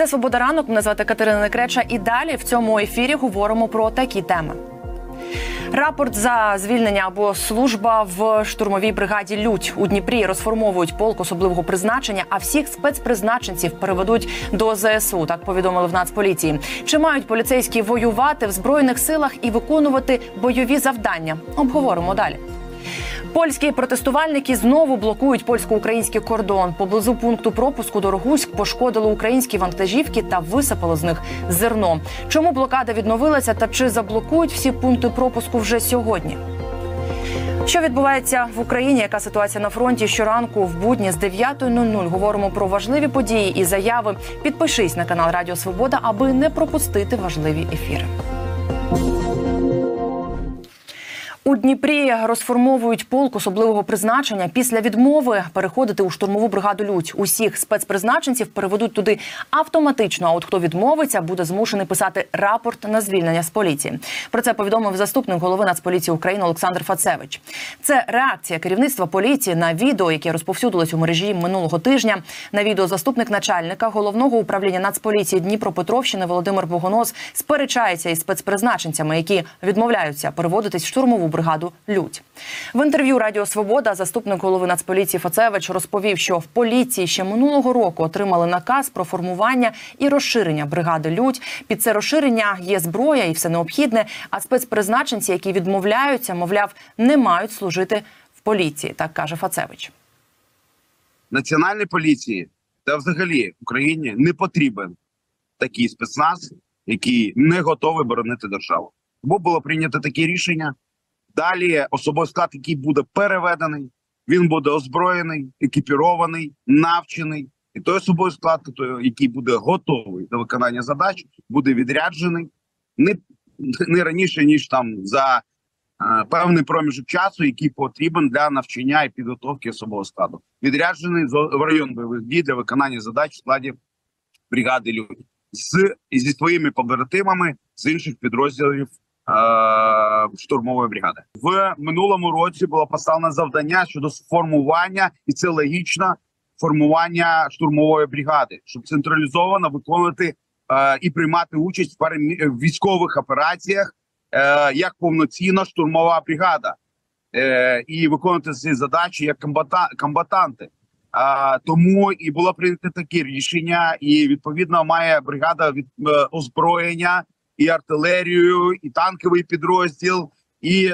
Це свобода ранок. Мене звати Катерина Некреча. І далі в цьому ефірі говоримо про такі теми. Рапорт за звільнення або служба в штурмовій бригаді Людь у Дніпрі розформовують полк особливого призначення, а всіх спецпризначенців переведуть до ЗСУ. Так повідомили в Нацполіції. Чи мають поліцейські воювати в збройних силах і виконувати бойові завдання? Обговоримо далі. Польські протестувальники знову блокують польсько-український кордон. Поблизу пункту пропуску до Рогуськ пошкодили українські вантажівки та висипали з них зерно. Чому блокада відновилася та чи заблокують всі пункти пропуску вже сьогодні? Що відбувається в Україні? Яка ситуація на фронті? Щоранку в будні з 9.00 говоримо про важливі події і заяви. Підпишись на канал Радіо Свобода, аби не пропустити важливі ефіри. У Дніпрі розформовують полк особливого призначення. Після відмови переходити у штурмову бригаду Людь. Усіх спецпризначенців переведуть туди автоматично. А от хто відмовиться, буде змушений писати рапорт на звільнення з поліції. Про це повідомив заступник голови Нацполіції України Олександр Фацевич. Це реакція керівництва поліції на відео, яке розповсюдилось у мережі минулого тижня. На відео заступник начальника головного управління Нацполіції Дніпропетровщини Володимир Богонос сперечається із спецпризначенцями, які відмовляються переводитись в штурмову бригаду Людь. В інтерв'ю Радіо Свобода заступник голови Нацполіції Фацевич розповів, що в поліції ще минулого року отримали наказ про формування і розширення бригади Людь. Під це розширення є зброя і все необхідне. А спецпризначенці, які відмовляються, мовляв, не мають служити в поліції. Так каже Фацевич. Національній поліції та взагалі Україні не потрібен такий спецназ, який не готовий боронити державу. Бо було прийнято таке рішення. Далі особовий склад, який буде переведений, він буде озброєний, екіпірований, навчений. І той особовий склад, який буде готовий до виконання задач, буде відряджений не, не раніше ніж там за е, певний проміжок часу, який потрібен для навчання і підготовки особового складу. Відряджений в район бойових дій для виконання задач в складі бригади людей з зі своїми побратимами з інших підрозділів штурмової бригади. В минулому році було поставлено завдання щодо сформування, і це логічно формування штурмової бригади, щоб централізовано виконувати е, і приймати участь в військових операціях е, як повноцінна штурмова бригада е, і виконувати ці задачі як комбата, комбатанти. А, тому і було прийнято таке рішення, і відповідно має бригада від е, озброєння і артилерію, і танковий підрозділ, і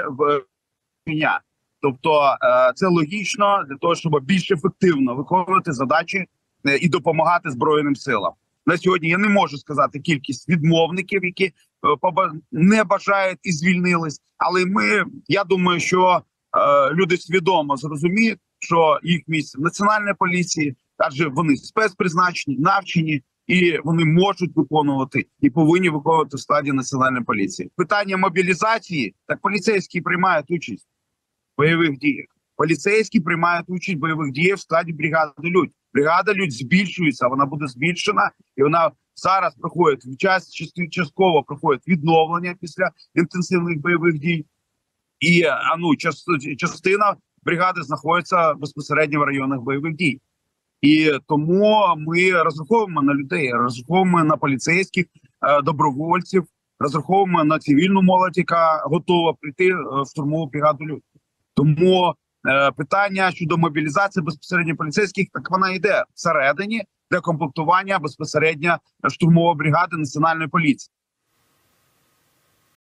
війня. Тобто е, це логічно для того, щоб більш ефективно виконувати задачі е, і допомагати збройним силам. На сьогодні я не можу сказати кількість відмовників, які е, не бажають і звільнились. Але ми я думаю, що люди свідомо зрозуміють, що їх місце в національній поліції, адже вони спецпризначені, навчені, і вони можуть виконувати і повинні виконувати в складі національної поліції. Питання мобілізації так поліцейські приймають участь в бойових діях. Поліцейські приймають участь в бойових діях в складі бригади людь. Бригада людь збільшується, вона буде збільшена, і вона зараз проходить в час част- частково проходить відновлення після інтенсивних бойових дій. І а ну час- частина бригади знаходиться безпосередньо в районах бойових дій. І тому ми розраховуємо на людей, розраховуємо на поліцейських е, добровольців, розраховуємо на цивільну молодь, яка готова прийти е, в штурмову бригаду людей. Тому е, питання щодо мобілізації безпосередньо поліцейських, так вона йде всередині для комплектування безпосередньо штурмової бригади національної поліції.